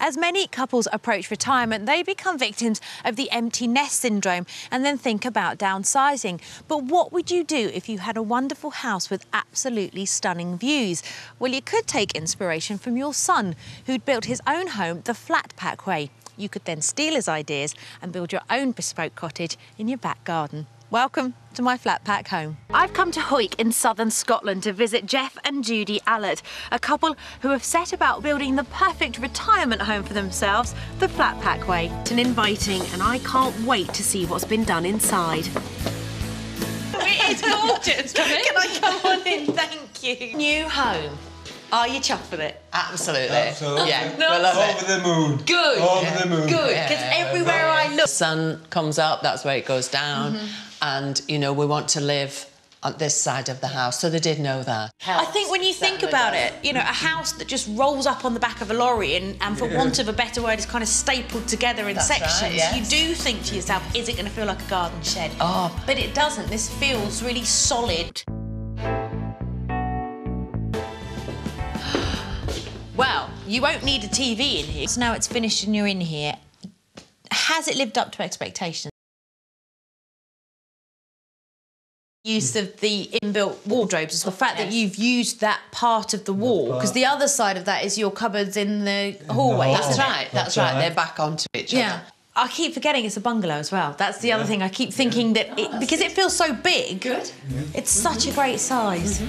As many couples approach retirement, they become victims of the empty nest syndrome and then think about downsizing. But what would you do if you had a wonderful house with absolutely stunning views? Well, you could take inspiration from your son, who'd built his own home the flat pack way. You could then steal his ideas and build your own bespoke cottage in your back garden. Welcome to my flat pack home. I've come to Hawick in southern Scotland to visit Jeff and Judy Allett, a couple who have set about building the perfect retirement home for themselves, the flat pack way. It's an inviting and I can't wait to see what's been done inside. It is gorgeous. Can I come on in? Thank you. New home. Are you chuffed with it? Absolutely. Absolutely. Yeah, No. we love Over it. the moon. Good. Over Yeah. the moon. Good, Yeah. because everywhere I look, Sun comes up, that's where it goes down. Mm-hmm. And, you know, we want to live on this side of the house. So they did know that. I think when you think about it, you know, a house that just rolls up on the back of a lorry and, and for want of a better word, is kind of stapled together in That's right, sections, yes. you do think to yourself, is it going to feel like a garden shed? Oh. But it doesn't. This feels really solid. Well, you won't need a TV in here. So now it's finished and you're in here. Has it lived up to expectations? use of the inbuilt wardrobes is the fact that you've used that part of the wall because the other side of that is your cupboards in the hallway. hall. That's right, that's, That's right. right. They're back onto each other. Yeah. I keep forgetting it's a bungalow as well. That's the other thing. I keep thinking that it, because it feels so big, Good. it's such a great size. Mm-hmm.